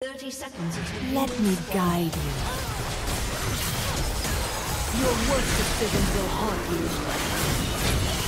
30 seconds until Let me guide you. Your worst decisions will haunt you.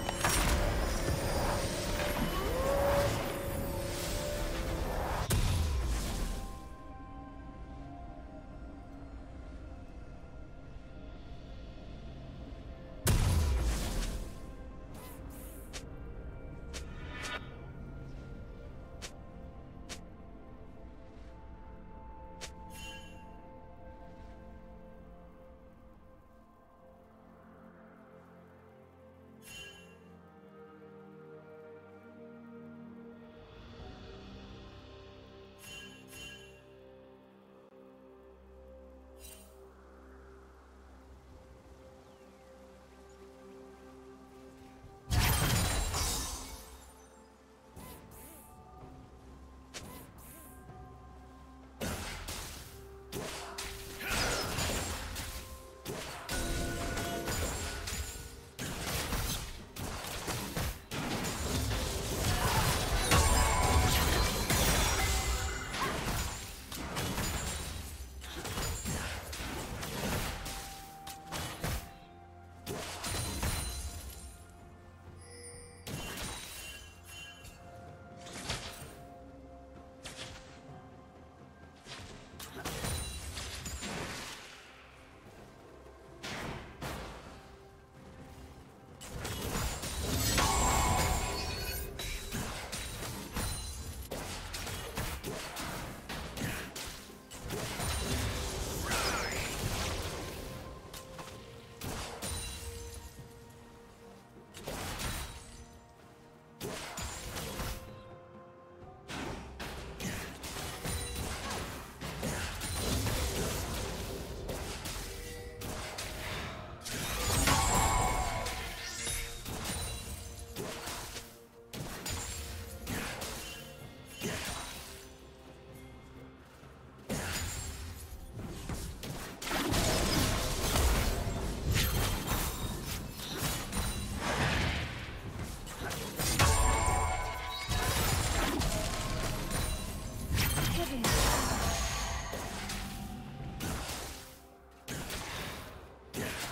Team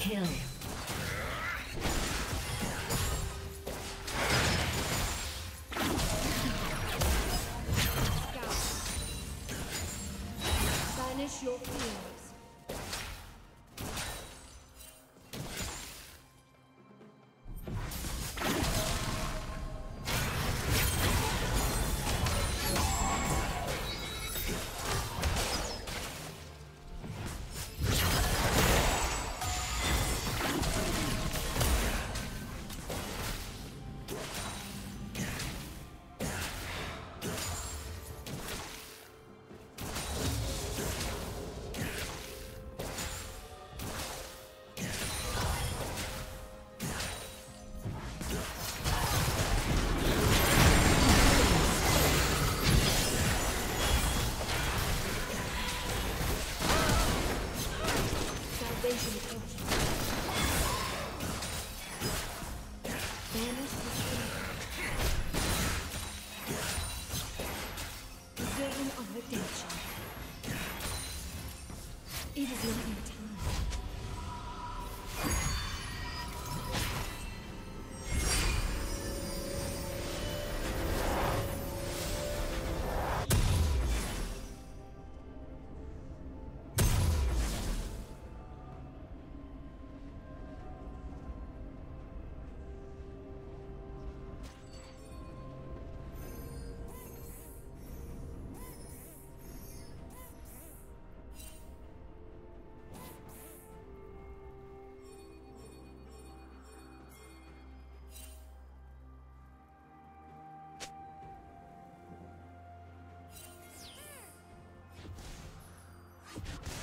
kill.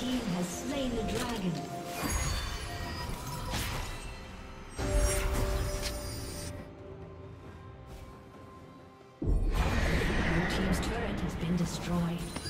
Team has slain the dragon. Blue Team's turret has been destroyed.